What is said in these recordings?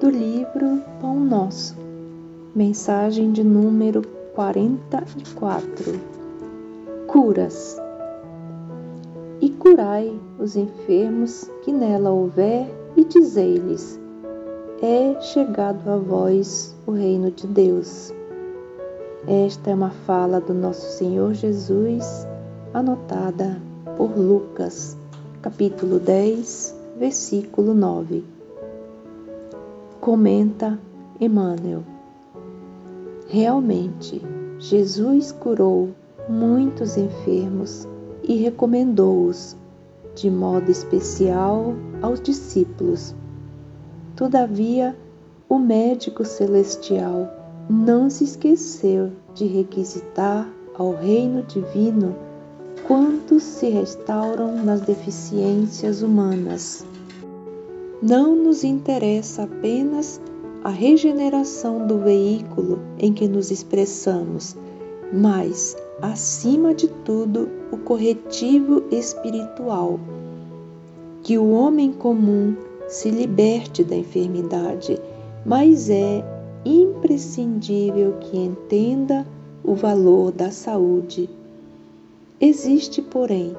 do livro Pão Nosso, mensagem de número 44. Curas. E curai os enfermos que nela houver, e dizei-lhes: É chegado a vós o reino de Deus. Esta é uma fala do nosso Senhor Jesus, anotada por Lucas, capítulo 10, versículo 9. Comenta Emmanuel. Realmente, Jesus curou muitos enfermos e recomendou-os, de modo especial, aos discípulos. Todavia, o médico celestial não se esqueceu de requisitar ao reino divino quantos se restauram nas deficiências humanas. Não nos interessa apenas a regeneração do veículo em que nos expressamos, mas, acima de tudo, o corretivo espiritual. Que o homem comum se liberte da enfermidade, mas é imprescindível que entenda o valor da saúde Existe, porém,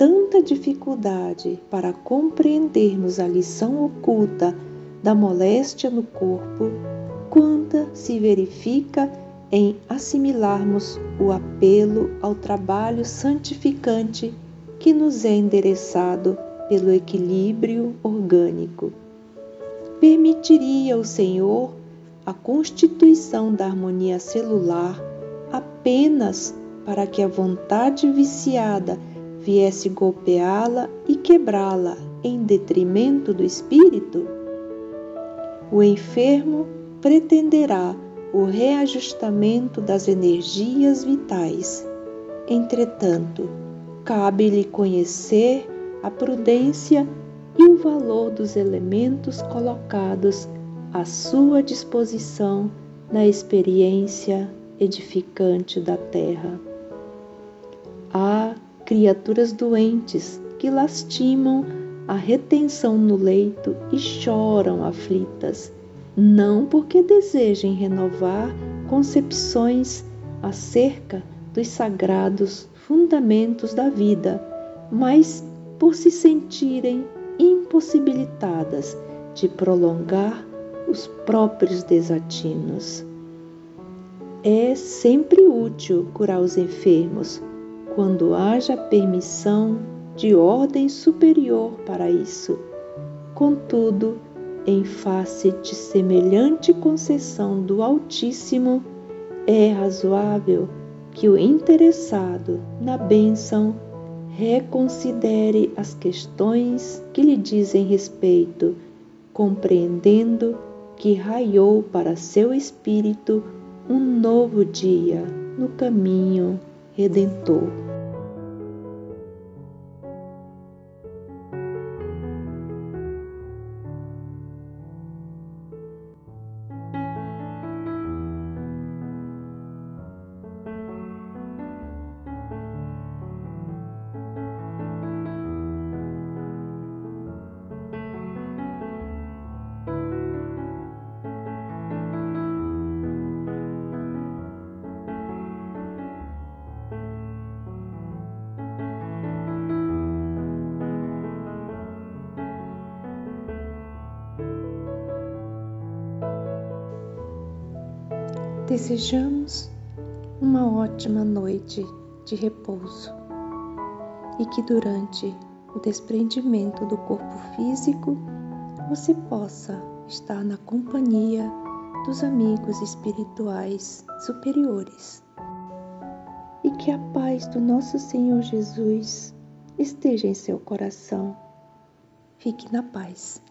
tanta dificuldade para compreendermos a lição oculta da moléstia no corpo, quanta se verifica em assimilarmos o apelo ao trabalho santificante que nos é endereçado pelo equilíbrio orgânico. Permitiria o Senhor a constituição da harmonia celular apenas para que a vontade viciada viesse golpeá-la e quebrá-la em detrimento do espírito? O enfermo pretenderá o reajustamento das energias vitais. Entretanto, cabe-lhe conhecer a prudência e o valor dos elementos colocados à sua disposição na experiência edificante da terra. Criaturas doentes que lastimam a retenção no leito e choram aflitas, não porque desejem renovar concepções acerca dos sagrados fundamentos da vida, mas por se sentirem impossibilitadas de prolongar os próprios desatinos. É sempre útil curar os enfermos, quando haja permissão de ordem superior para isso. Contudo, em face de semelhante concessão do Altíssimo, é razoável que o interessado na bênção reconsidere as questões que lhe dizem respeito, compreendendo que raiou para seu espírito um novo dia no caminho redentor. Desejamos uma ótima noite de repouso e que durante o desprendimento do corpo físico você possa estar na companhia dos amigos espirituais superiores e que a paz do nosso Senhor Jesus esteja em seu coração. Fique na paz.